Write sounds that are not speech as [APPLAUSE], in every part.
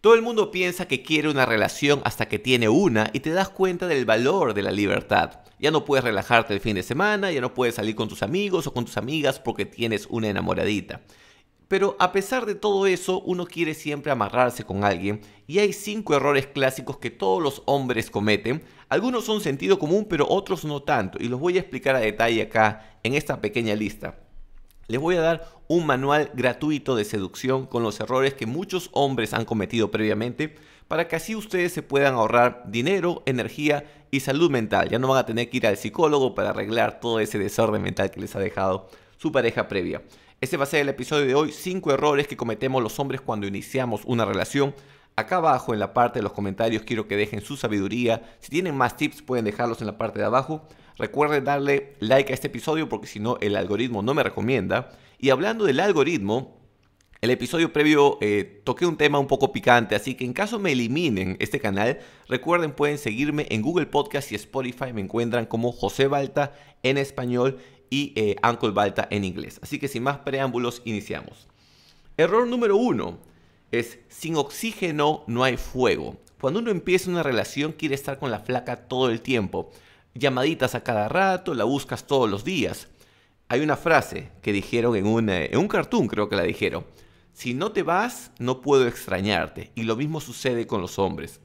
Todo el mundo piensa que quiere una relación hasta que tiene una y te das cuenta del valor de la libertad. Ya no puedes relajarte el fin de semana, ya no puedes salir con tus amigos o con tus amigas porque tienes una enamoradita. Pero a pesar de todo eso, uno quiere siempre amarrarse con alguien y hay cinco errores clásicos que todos los hombres cometen. Algunos son sentido común, pero otros no tanto, y los voy a explicar a detalle acá en esta pequeña lista. Les voy a dar un manual gratuito de seducción con los errores que muchos hombres han cometido previamente para que así ustedes se puedan ahorrar dinero, energía y salud mental. Ya no van a tener que ir al psicólogo para arreglar todo ese desorden mental que les ha dejado su pareja previa. Este va a ser el episodio de hoy, 5 errores que cometemos los hombres cuando iniciamos una relación. Acá abajo en la parte de los comentarios quiero que dejen su sabiduría. Si tienen más tips pueden dejarlos en la parte de abajo. Recuerden darle like a este episodio porque si no el algoritmo no me recomienda. Y hablando del algoritmo, el episodio previo eh, toqué un tema un poco picante, así que en caso me eliminen este canal, recuerden pueden seguirme en Google Podcast y Spotify, me encuentran como José Balta en español y eh, Uncle Balta en inglés. Así que sin más preámbulos, iniciamos. Error número uno es sin oxígeno no hay fuego. Cuando uno empieza una relación quiere estar con la flaca todo el tiempo llamaditas a cada rato, la buscas todos los días. Hay una frase que dijeron en un, en un cartoon, creo que la dijeron. Si no te vas, no puedo extrañarte. Y lo mismo sucede con los hombres.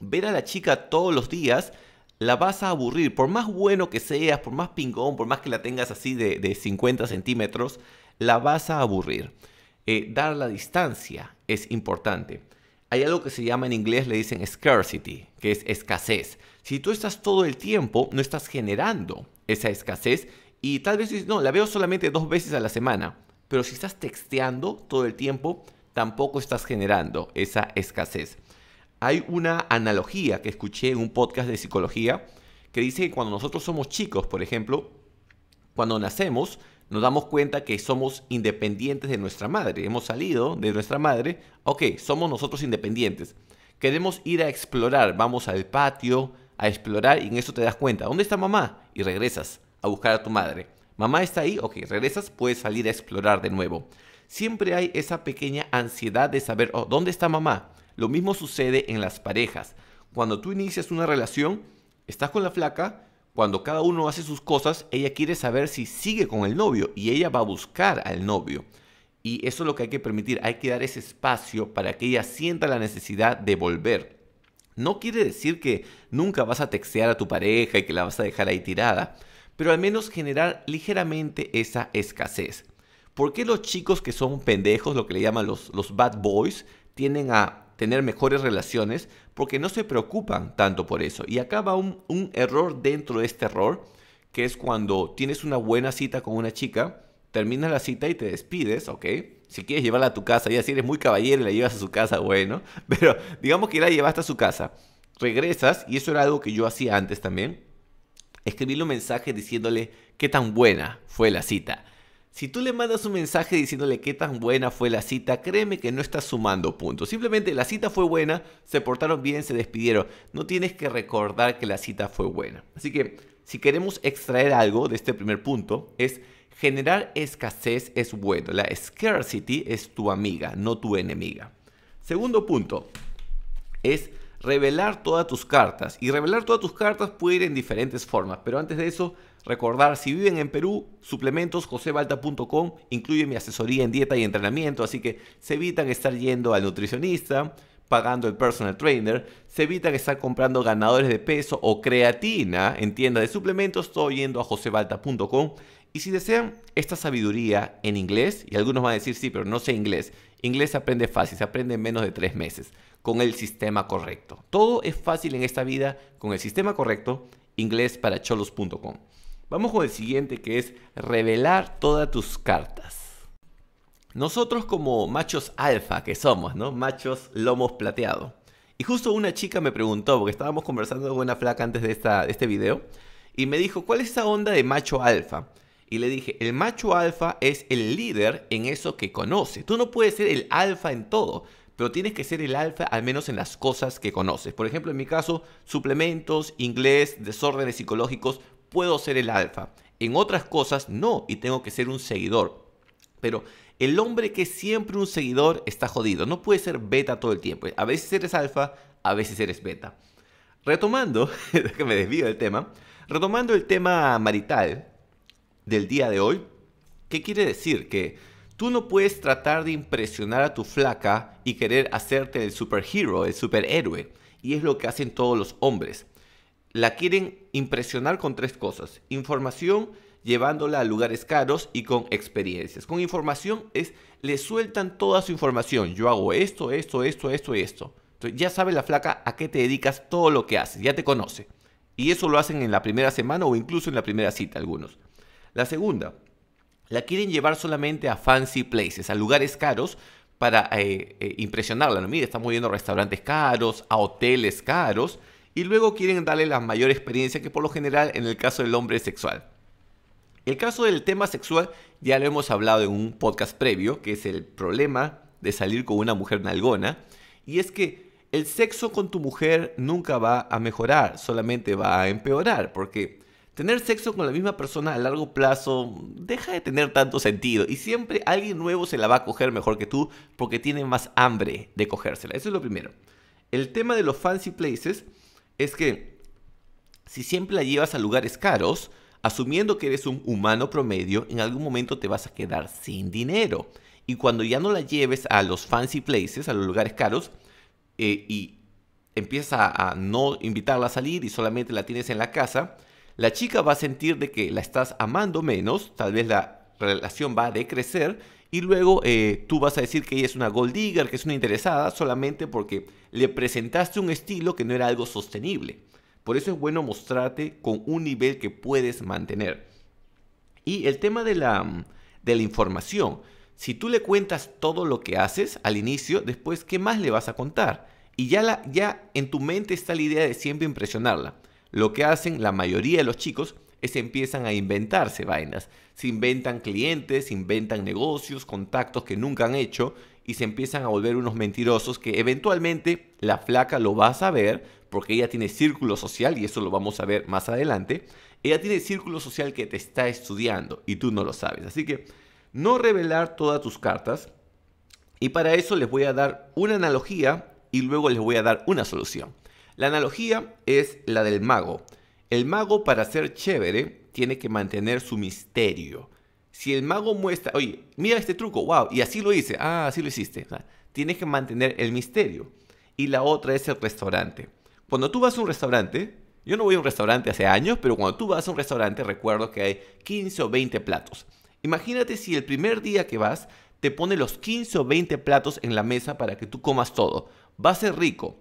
Ver a la chica todos los días, la vas a aburrir. Por más bueno que seas, por más pingón, por más que la tengas así de, de 50 centímetros, la vas a aburrir. Eh, dar la distancia es importante. Hay algo que se llama en inglés, le dicen scarcity, que es escasez. Si tú estás todo el tiempo, no estás generando esa escasez y tal vez no, la veo solamente dos veces a la semana, pero si estás texteando todo el tiempo, tampoco estás generando esa escasez. Hay una analogía que escuché en un podcast de psicología que dice que cuando nosotros somos chicos, por ejemplo, cuando nacemos, nos damos cuenta que somos independientes de nuestra madre. Hemos salido de nuestra madre, ok, somos nosotros independientes. Queremos ir a explorar, vamos al patio, a explorar y en eso te das cuenta, ¿dónde está mamá? Y regresas a buscar a tu madre. Mamá está ahí, ok, regresas, puedes salir a explorar de nuevo. Siempre hay esa pequeña ansiedad de saber, oh, ¿dónde está mamá? Lo mismo sucede en las parejas. Cuando tú inicias una relación, estás con la flaca, cuando cada uno hace sus cosas, ella quiere saber si sigue con el novio y ella va a buscar al novio. Y eso es lo que hay que permitir, hay que dar ese espacio para que ella sienta la necesidad de volver. No quiere decir que nunca vas a textear a tu pareja y que la vas a dejar ahí tirada, pero al menos generar ligeramente esa escasez. ¿Por qué los chicos que son pendejos, lo que le llaman los, los bad boys, tienden a tener mejores relaciones? Porque no se preocupan tanto por eso. Y acá va un, error dentro de este error, que es cuando tienes una buena cita con una chica, terminas la cita y te despides, ¿ok? si quieres llevarla a tu casa, ya si eres muy caballero y la llevas a su casa, bueno, [LAUGHS] pero digamos que la llevaste a su casa, regresas, y eso era algo que yo hacía antes también, escribirle un mensaje diciéndole qué tan buena fue la cita. Si tú le mandas un mensaje diciéndole qué tan buena fue la cita, créeme que no estás sumando puntos. Simplemente la cita fue buena, se portaron bien, se despidieron. No tienes que recordar que la cita fue buena. Así que si queremos extraer algo de este primer punto, es Generar escasez es bueno. La scarcity es tu amiga, no tu enemiga. Segundo punto es revelar todas tus cartas. Y revelar todas tus cartas puede ir en diferentes formas. Pero antes de eso, recordar, si viven en Perú, suplementos josebalta.com incluye mi asesoría en dieta y entrenamiento. Así que se evitan estar yendo al nutricionista, pagando el personal trainer, se evitan estar comprando ganadores de peso o creatina en tienda de suplementos, todo yendo a josebalta.com y si desean esta sabiduría en inglés, y algunos van a decir, sí, pero no sé inglés, inglés se aprende fácil, se aprende en menos de tres meses, con el sistema correcto. Todo es fácil en esta vida con el sistema correcto, inglés para cholos.com. Vamos con el siguiente que es revelar todas tus cartas. Nosotros como machos alfa que somos, ¿no? Machos lomos plateados. Y justo una chica me preguntó, porque estábamos conversando con una flaca antes de, esta, de este video, y me dijo, ¿cuál es esa onda de macho alfa? y le dije, el macho alfa es el líder en eso que conoce. Tú no puedes ser el alfa en todo, pero tienes que ser el alfa al menos en las cosas que conoces. Por ejemplo, en mi caso, suplementos, inglés, desórdenes psicológicos, puedo ser el alfa. En otras cosas no, y tengo que ser un seguidor. Pero El hombre que es siempre un seguidor está jodido. No puede ser beta todo el tiempo. A veces eres alfa, a veces eres beta. Retomando, [LAUGHS] que me desvío del tema, retomando el tema marital del día de hoy, ¿qué quiere decir? Que tú no puedes tratar de impresionar a tu flaca y querer hacerte el superhero, el superhéroe. Y es lo que hacen todos los hombres. La quieren impresionar con tres cosas. Información, llevándola a lugares caros y con experiencias. Con información es, le sueltan toda su información. Yo hago esto, esto, esto, esto y esto. Entonces ya sabe la flaca a qué te dedicas todo lo que haces, ya te conoce. Y eso lo hacen en la primera semana o incluso en la primera cita algunos. La segunda, la quieren llevar solamente a fancy places, a lugares caros para eh, eh, impresionarla. ¿no? Mira, estamos viendo restaurantes caros, a hoteles caros, y luego quieren darle la mayor experiencia que por lo general en el caso del hombre sexual. El caso del tema sexual ya lo hemos hablado en un podcast previo, que es el problema de salir con una mujer nalgona, y es que el sexo con tu mujer nunca va a mejorar, solamente va a empeorar, porque tener sexo con la misma persona a largo plazo deja de tener tanto sentido y siempre alguien nuevo se la va a coger mejor que tú porque tiene más hambre de cogérsela. Eso es lo primero. El tema de los fancy places es que si siempre la llevas a lugares caros, asumiendo que eres un humano promedio, en algún momento te vas a quedar sin dinero. Y cuando ya no la lleves a los fancy places, a los lugares caros, eh, y empiezas a no invitarla a salir y solamente la tienes en la casa, la chica va a sentir de que la estás amando menos, tal vez la relación va a decrecer y luego eh, tú vas a decir que ella es una gold digger, que es una interesada, solamente porque le presentaste un estilo que no era algo sostenible. Por eso es bueno mostrarte con un nivel que puedes mantener. Y el tema de la, de la información. Si tú le cuentas todo lo que haces al inicio, después, ¿qué más le vas a contar? Y ya, la, ya en tu mente está la idea de siempre impresionarla lo que hacen la mayoría de los chicos es empiezan a inventarse vainas. Se inventan clientes, se inventan negocios, contactos que nunca han hecho y se empiezan a volver unos mentirosos que eventualmente la flaca lo va a saber porque ella tiene círculo social y eso lo vamos a ver más adelante. Ella tiene círculo social que te está estudiando y tú no lo sabes. Así que no revelar todas tus cartas y para eso les voy a dar una analogía y luego les voy a dar una solución. La analogía es la del mago. El mago para ser chévere tiene que mantener su misterio. Si el mago muestra, oye, mira este truco, wow, y así lo hice, ah, así lo hiciste. tienes que mantener el misterio. Y la otra es el restaurante. Cuando tú vas a un restaurante, yo no voy a un restaurante hace años, pero cuando tú vas a un restaurante recuerdo que hay 15 o 20 platos. Imagínate si el primer día que vas te pone los 15 o 20 platos en la mesa para que tú comas todo. Va a ser rico,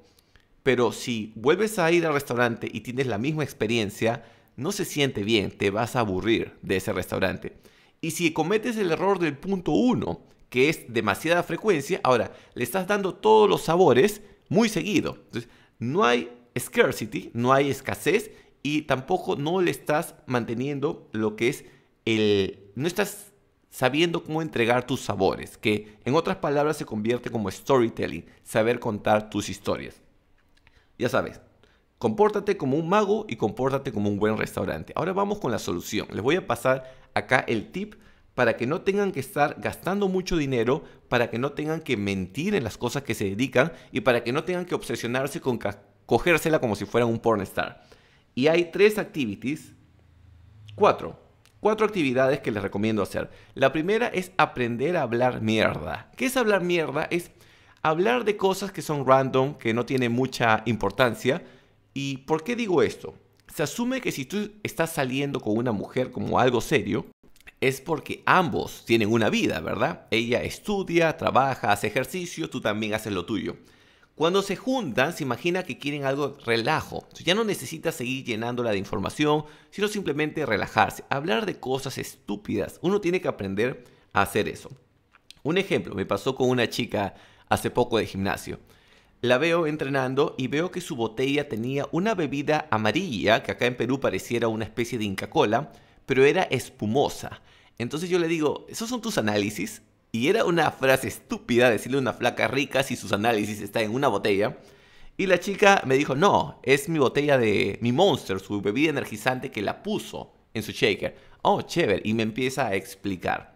pero si vuelves a ir al restaurante y tienes la misma experiencia, no se siente bien, te vas a aburrir de ese restaurante. Y si cometes el error del punto 1, que es demasiada frecuencia, ahora le estás dando todos los sabores muy seguido. Entonces, no hay scarcity, no hay escasez y tampoco no le estás manteniendo lo que es el... No estás sabiendo cómo entregar tus sabores, que en otras palabras se convierte como storytelling, saber contar tus historias. Ya sabes, compórtate como un mago y compórtate como un buen restaurante. Ahora vamos con la solución. Les voy a pasar acá el tip para que no tengan que estar gastando mucho dinero, para que no tengan que mentir en las cosas que se dedican y para que no tengan que obsesionarse con cogérsela como si fueran un pornstar. Y hay tres activities, cuatro, cuatro actividades que les recomiendo hacer. La primera es aprender a hablar mierda. ¿Qué es hablar mierda? Es hablar de cosas que son random, que no tienen mucha importancia. ¿Y por qué digo esto? Se asume que si tú estás saliendo con una mujer como algo serio, es porque ambos tienen una vida, ¿verdad? Ella estudia, trabaja, hace ejercicio, tú también haces lo tuyo. Cuando se juntan, se imagina que quieren algo relajo. Ya no necesitas seguir llenándola de información, sino simplemente relajarse, hablar de cosas estúpidas. Uno tiene que aprender a hacer eso. Un ejemplo, me pasó con una chica hace poco de gimnasio. La veo entrenando y veo que su botella tenía una bebida amarilla, que acá en Perú pareciera una especie de Inca Cola, pero era espumosa. Entonces yo le digo, ¿esos son tus análisis? Y era una frase estúpida decirle a una flaca rica si sus análisis están en una botella. Y la chica me dijo, no, es mi botella de mi Monster, su bebida energizante que la puso en su shaker. Oh, chévere. Y me empieza a explicar.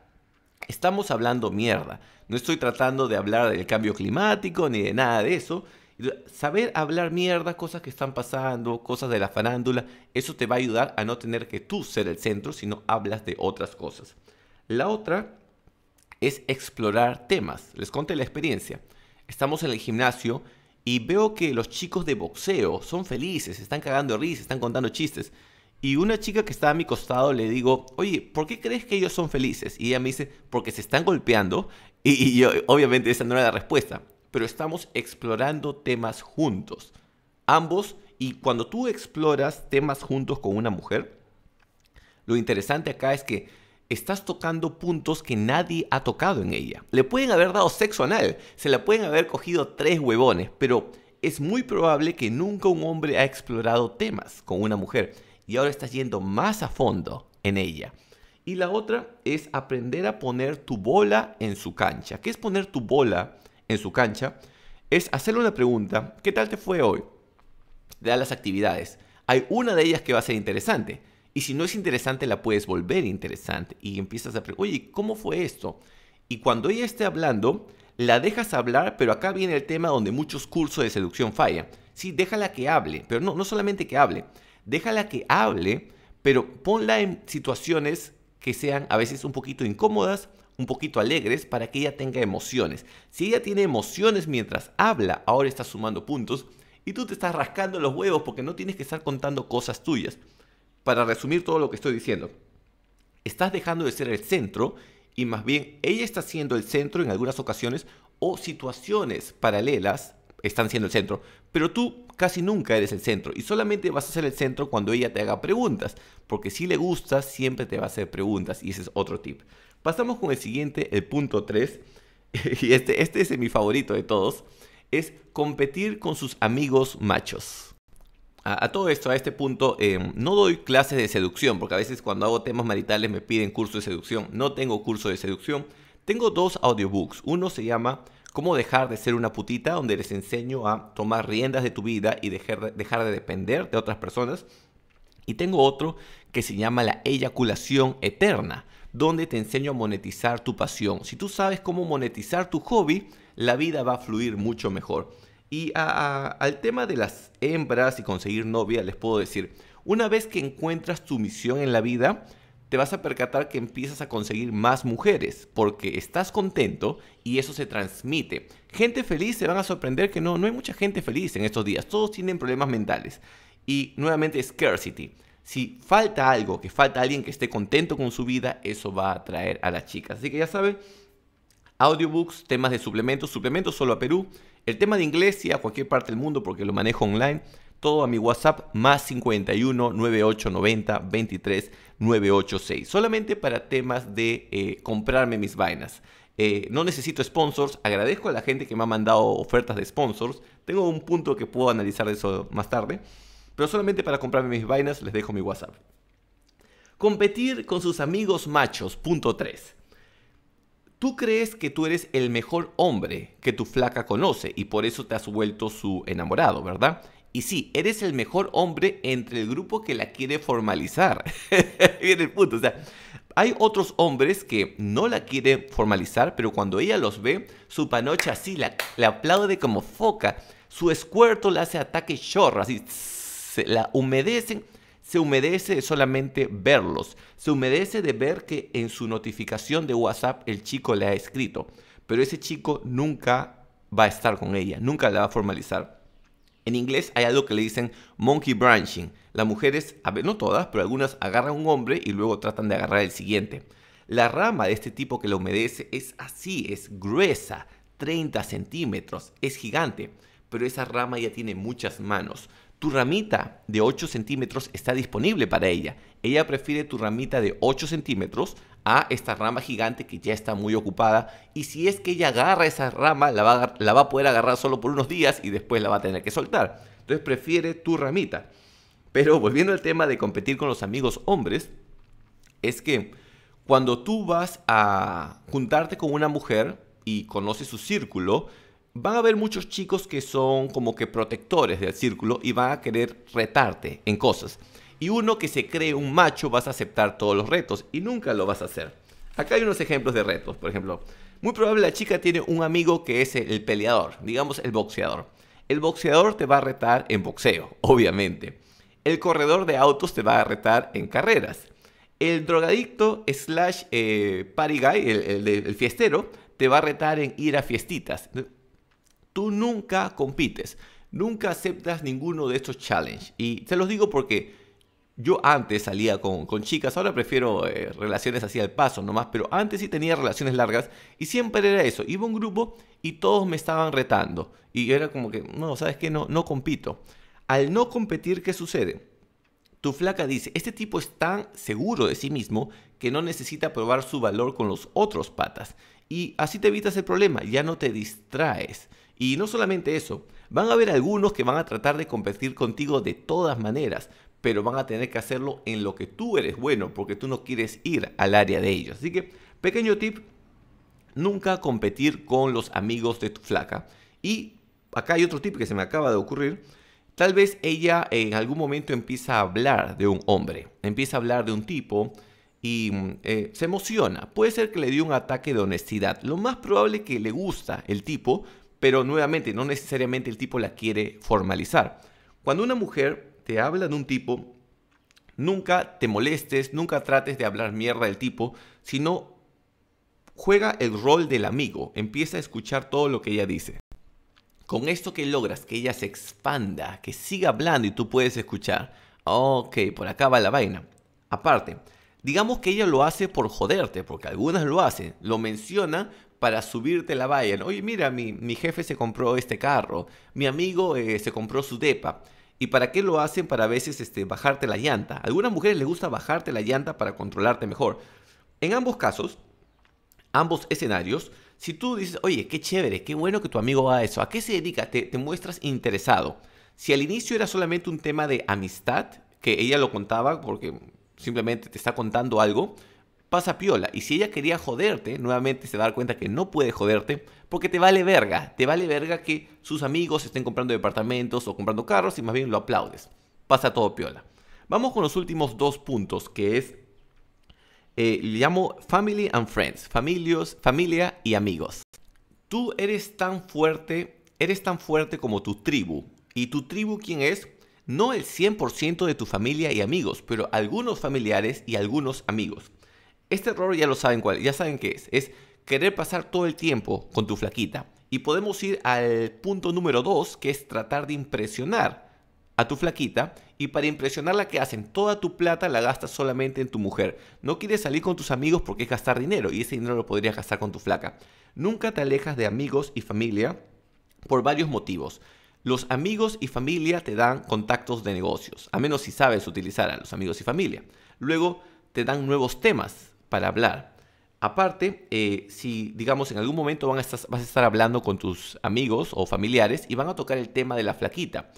Estamos hablando mierda. No estoy tratando de hablar del cambio climático ni de nada de eso. Saber hablar mierda, cosas que están pasando, cosas de la farándula, eso te va a ayudar a no tener que tú ser el centro, sino hablas de otras cosas. La otra es explorar temas. Les conté la experiencia. Estamos en el gimnasio y veo que los chicos de boxeo son felices, están cagando risa, están contando chistes. Y una chica que está a mi costado le digo, oye, ¿por qué crees que ellos son felices? Y ella me dice, porque se están golpeando. Y, yo, obviamente esa no era la respuesta, pero estamos explorando temas juntos. Ambos, y cuando tú exploras temas juntos con una mujer, lo interesante acá es que estás tocando puntos que nadie ha tocado en ella. Le pueden haber dado sexo anal, se la pueden haber cogido tres huevones, pero es muy probable que nunca un hombre ha explorado temas con una mujer y ahora estás yendo más a fondo en ella. Y la otra es aprender a poner tu bola en su cancha. ¿Qué es poner tu bola en su cancha? Es hacerle una pregunta, ¿qué tal te fue hoy? De las actividades. Hay una de ellas que va a ser interesante. Y si no es interesante, la puedes volver interesante. Y empiezas a preguntar, oye, ¿cómo fue esto? Y cuando ella esté hablando, la dejas hablar, pero acá viene el tema donde muchos cursos de seducción fallan. Sí, déjala que hable, pero no, no solamente que hable déjala que hable, pero ponla en situaciones que sean a veces un poquito incómodas, un poquito alegres, para que ella tenga emociones. Si ella tiene emociones mientras habla, ahora está sumando puntos, y tú te estás rascando los huevos porque no tienes que estar contando cosas tuyas. Para resumir todo lo que estoy diciendo, estás dejando de ser el centro y más bien ella está siendo el centro en algunas ocasiones o situaciones paralelas están siendo el centro, pero tú casi nunca eres el centro y solamente vas a ser el centro cuando ella te haga preguntas, porque si le gusta siempre te va a hacer preguntas y ese es otro tip. Pasamos con el siguiente, el punto 3, [LAUGHS] y este, este es mi favorito de todos, es competir con sus amigos machos. A, todo esto, a este punto, em, no doy clases de seducción, porque a veces cuando hago temas maritales me piden curso de seducción. No tengo curso de seducción. Tengo dos audiobooks. Uno se llama cómo dejar de ser una putita, donde les enseño a tomar riendas de tu vida y dejar, dejar de depender de otras personas. Y tengo otro que se llama la eyaculación eterna, donde te enseño a monetizar tu pasión. Si tú sabes cómo monetizar tu hobby, la vida va a fluir mucho mejor. Y al tema de las hembras y conseguir novia, les puedo decir, una vez que encuentras tu misión en la vida, te vas a percatar que empiezas a conseguir más mujeres porque estás contento y eso se transmite. Gente feliz se van a sorprender que no, no hay mucha gente feliz en estos días, todos tienen problemas mentales. Y nuevamente scarcity. Si falta algo, que falta alguien que esté contento con su vida, eso va a atraer a las chicas. Así que ya saben, audiobooks, temas de suplementos, suplementos solo a Perú, el tema de inglés y a cualquier parte del mundo porque lo manejo online todo a mi WhatsApp más 51 9890 23 986. Solamente para temas de eh, comprarme mis vainas. Eh, no necesito sponsors. Agradezco a la gente que me ha mandado ofertas de sponsors. Tengo un punto que puedo analizar de eso más tarde. Pero solamente para comprarme mis vainas les dejo mi WhatsApp. Competir con sus amigos machos. Punto 3. Tú crees que tú eres el mejor hombre que tu flaca conoce y por eso te has vuelto su enamorado, ¿verdad? Y sí, eres el mejor hombre entre el grupo que la quiere formalizar. [LAUGHS] Viene el punto. O sea, hay otros hombres que no la quieren formalizar, pero cuando ella los ve, su panocha así la, aplaude como foca. Su escuerto le hace ataque chorro, así se la humedecen. Se humedece de solamente verlos. Se humedece de ver que en su notificación de WhatsApp el chico le ha escrito. Pero ese chico nunca va a estar con ella, nunca la va a formalizar. En inglés hay algo que le dicen monkey branching. Las mujeres, no todas, pero algunas agarran un hombre y luego tratan de agarrar el siguiente. La rama de este tipo que la humedece es así, es gruesa, 30 centímetros, es gigante, pero esa rama ya tiene muchas manos. Tu ramita de 8 centímetros está disponible para ella. Ella prefiere tu ramita de 8 centímetros a esta rama gigante que ya está muy ocupada. Y si es que ella agarra esa rama, la va, a, la va a poder agarrar solo por unos días y después la va a tener que soltar. Entonces prefiere tu ramita. Pero volviendo al tema de competir con los amigos hombres, es que cuando tú vas a juntarte con una mujer y conoces su círculo, van a haber muchos chicos que son como que protectores del círculo y van a querer retarte en cosas. Y uno que se cree un macho vas a aceptar todos los retos y nunca lo vas a hacer. Acá hay unos ejemplos de retos, por ejemplo. Muy probable la chica tiene un amigo que es el peleador, digamos el boxeador. El boxeador te va a retar en boxeo, obviamente. El corredor de autos te va a retar en carreras. El drogadicto slash eh, party guy, el, el fiestero, te va a retar en ir a fiestitas. Tú nunca compites, nunca aceptas ninguno de estos challenges. Y te los digo porque yo antes salía con, chicas, ahora prefiero eh, relaciones así al paso nomás, pero antes sí tenía relaciones largas y siempre era eso. Iba un grupo y todos me estaban retando. Y era como que, no, ¿sabes qué? No, no compito. Al no competir, ¿qué sucede? Tu flaca dice, este tipo es tan seguro de sí mismo que no necesita probar su valor con los otros patas. Y así te evitas el problema, ya no te distraes. Y no solamente eso, van a haber algunos que van a tratar de competir contigo de todas maneras, pero van a tener que hacerlo en lo que tú eres bueno, porque tú no quieres ir al área de ellos. Así que, pequeño tip, nunca competir con los amigos de tu flaca. Y acá hay otro tip que se me acaba de ocurrir. Tal vez ella en algún momento empieza a hablar de un hombre, empieza a hablar de un tipo y eh, se emociona. Puede ser que le dio un ataque de honestidad. Lo más probable es que le gusta el tipo, pero nuevamente no necesariamente el tipo la quiere formalizar. Cuando una mujer te habla de un tipo, nunca te molestes, nunca trates de hablar mierda del tipo, sino juega el rol del amigo, empieza a escuchar todo lo que ella dice. Con esto que logras que ella se expanda, que siga hablando y tú puedes escuchar, ok, por acá va la vaina. Aparte, digamos que ella lo hace por joderte, porque algunas lo hacen, lo menciona para subirte la valla. Oye, mira, mi, mi, jefe se compró este carro, mi amigo eh, se compró su depa. ¿Y para qué lo hacen? Para a veces este, bajarte la llanta. A algunas mujeres les gusta bajarte la llanta para controlarte mejor. En ambos casos, ambos escenarios, si tú dices, oye, qué chévere, qué bueno que tu amigo haga eso, ¿a qué se dedica? Te, te muestras interesado. Si al inicio era solamente un tema de amistad, que ella lo contaba porque simplemente te está contando algo, pasa piola. Y si ella quería joderte, nuevamente se va a dar cuenta que no puede joderte porque te vale verga. Te vale verga que sus amigos estén comprando departamentos o comprando carros y más bien lo aplaudes. Pasa todo piola. Vamos con los últimos dos puntos que es, eh, le llamo family and friends, familios, familia y amigos. Tú eres tan fuerte, eres tan fuerte como tu tribu. ¿Y tu tribu quién es? No el 100% de tu familia y amigos, pero algunos familiares y algunos amigos. Este error ya lo saben cuál, ya saben qué es. Es querer pasar todo el tiempo con tu flaquita. Y podemos ir al punto número 2, que es tratar de impresionar a tu flaquita. Y para impresionarla, ¿qué hacen? Toda tu plata la gastas solamente en tu mujer. No quieres salir con tus amigos porque es gastar dinero. Y ese dinero lo podrías gastar con tu flaca. Nunca te alejas de amigos y familia por varios motivos. Los amigos y familia te dan contactos de negocios, a menos si sabes utilizar a los amigos y familia. Luego te dan nuevos temas para hablar. Aparte, eh, si digamos en algún momento van a estar, vas a estar hablando con tus amigos o familiares y van a tocar el tema de la flaquita.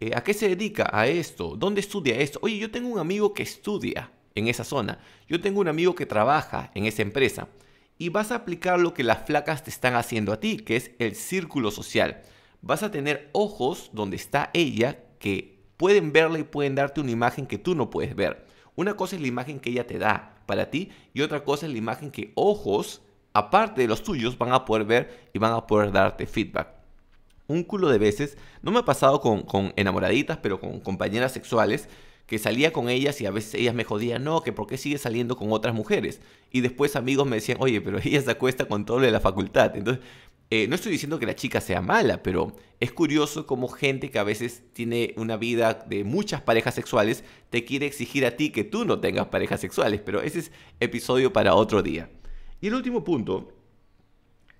Eh, ¿A qué se dedica? A esto. ¿Dónde estudia esto? Oye, yo tengo un amigo que estudia en esa zona. Yo tengo un amigo que trabaja en esa empresa. Y vas a aplicar lo que las flacas te están haciendo a ti, que es el círculo social. Vas a tener ojos donde está ella que pueden verla y pueden darte una imagen que tú no puedes ver. Una cosa es la imagen que ella te da para ti y otra cosa es la imagen que ojos, aparte de los tuyos, van a poder ver y van a poder darte feedback. Un culo de veces, no me ha pasado con, enamoraditas, pero con compañeras sexuales, que salía con ellas y a veces ellas me jodían, no, que por qué sigue saliendo con otras mujeres. Y después amigos me decían, oye, pero [LAUGHS] ella se acuesta con todo lo de la facultad. Entonces, eh, no estoy diciendo que la chica sea mala, pero es curioso como gente que a veces tiene una vida de muchas parejas sexuales te quiere exigir a ti que tú no tengas parejas sexuales, pero ese es episodio para otro día. Y el último punto,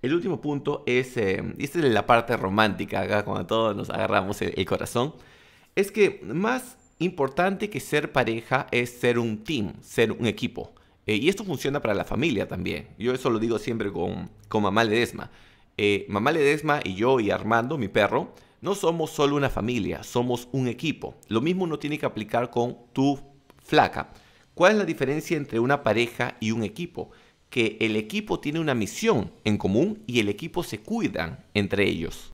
el último punto es, eh, y esta es la parte romántica, acá cuando todos nos agarramos el, corazón, es que más importante que ser pareja es ser un team, ser un equipo. Eh, y esto funciona para la familia también. Yo eso lo digo siempre con, con mamá Ledesma. Eh, mamá Ledesma y yo y Armando, mi perro, no somos solo una familia, somos un equipo. Lo mismo no tiene que aplicar con tu flaca. ¿Cuál es la diferencia entre una pareja y un equipo? Que el equipo tiene una misión en común y el equipo se cuidan entre ellos.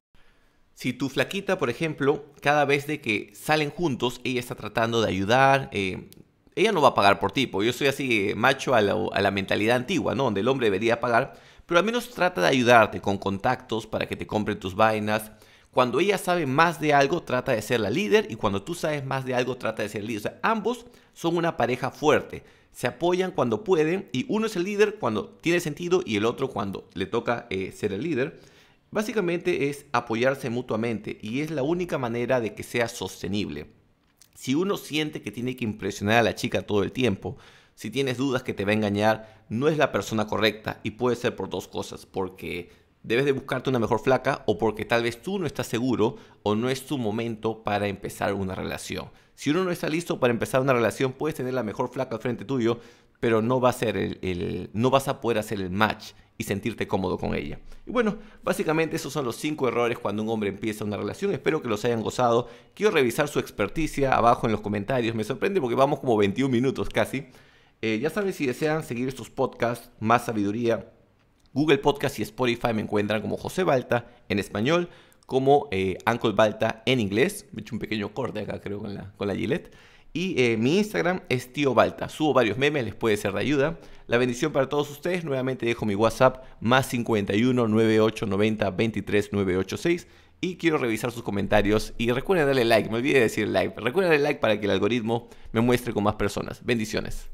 Si tu flaquita, por ejemplo, cada vez de que salen juntos, ella está tratando de ayudar, eh, ella no va a pagar por ti, yo soy así macho a la, a la mentalidad antigua, ¿no? Donde el hombre debería pagar, pero al menos trata de ayudarte con contactos para que te compren tus vainas. Cuando ella sabe más de algo, trata de ser la líder y cuando tú sabes más de algo, trata de ser el líder. O sea, ambos son una pareja fuerte. Se apoyan cuando pueden y uno es el líder cuando tiene sentido y el otro cuando le toca eh, ser el líder. Básicamente es apoyarse mutuamente y es la única manera de que sea sostenible. Si uno siente que tiene que impresionar a la chica todo el tiempo, si tienes dudas que te va a engañar, no es la persona correcta y puede ser por dos cosas, porque debes de buscarte una mejor flaca o porque tal vez tú no estás seguro o no es tu momento para empezar una relación. Si uno no está listo para empezar una relación, puedes tener la mejor flaca al frente tuyo, pero no va a ser el, no vas a poder hacer el match y sentirte cómodo con ella. Y bueno, básicamente esos son los cinco errores cuando un hombre empieza una relación. Espero que los hayan gozado. Quiero revisar su experticia abajo en los comentarios. Me sorprende porque vamos como 21 minutos casi. Eh, ya saben, si desean seguir estos podcasts, más sabiduría, Google Podcast y Spotify me encuentran como José Balta en español, como eh, Uncle Balta en inglés. Me he hecho un pequeño corte acá, creo, con la, con la Gillette. Y eh, mi Instagram es tío Balta. Subo varios memes, les puede ser de ayuda. La bendición para todos ustedes. Nuevamente dejo mi WhatsApp más 51 98 90 23 986. Y quiero revisar sus comentarios. Y recuerden darle like. Me olvidé de decir like. Recuerden darle like para que el algoritmo me muestre con más personas. Bendiciones.